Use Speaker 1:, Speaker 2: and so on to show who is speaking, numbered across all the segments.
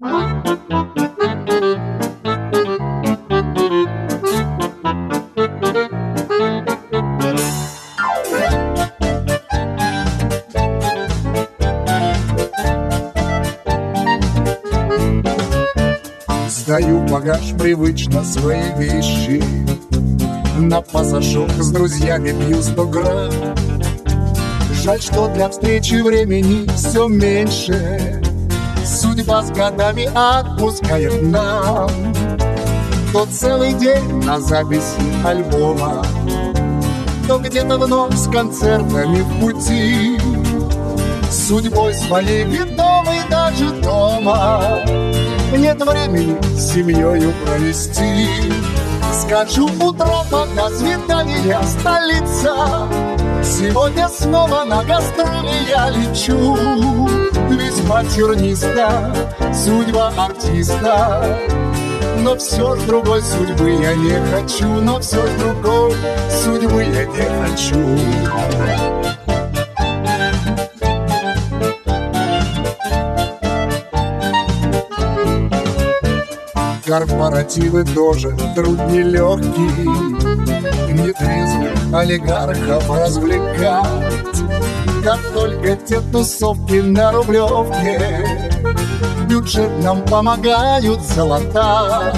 Speaker 1: Сдаю багаж привычно свои вещи. На пассажок с друзьями пью сто грамм. Жаль, что для встречи времени все меньше Судьба с годами отпускает нам. То целый день на запись альбома То где-то вновь с концертами в пути. Судьбой своей ведомой даже дома нет времени с семьей провести. Скажу утро, пока свидание столица. Сегодня снова на гастроли я лечу Весьма терниста, судьба артиста но все ж другой судьбы я не хочу, но все ж другой судьбы я не хочу. Корпоративы тоже труд нелегкий Нетрезвых олигархов развлекать Как только те тусовки на Рублевке Бюджет нам помогают залатать.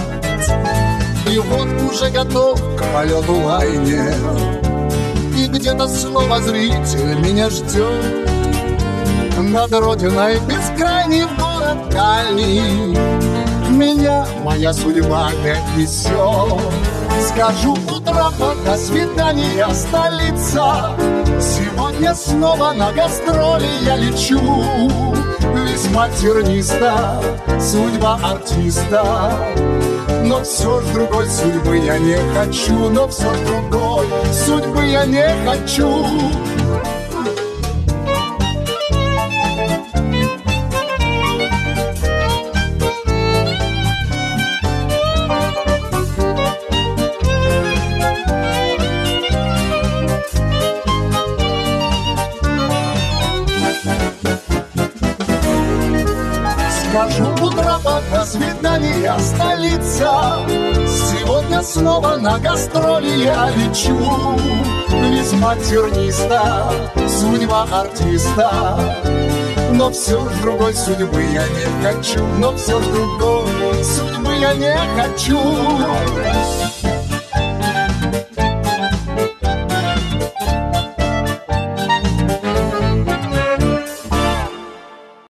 Speaker 1: И вот уже готов к полету лайнер И где-то снова зритель меня ждет Над родиной бескрайний город дальний моя судьба опять несет. Скажу утро, пока свидание столица. Сегодня снова на гастроли я лечу. Весьма терниста судьба артиста. Но все ж другой судьбы я не хочу, но все ж другой судьбы я не хочу. Скажу утро, пока свидание столица. Сегодня снова на гастроли я лечу. Весьма терниста, судьба артиста. Но все ж другой судьбы я не хочу, но все ж другой судьбы я не хочу.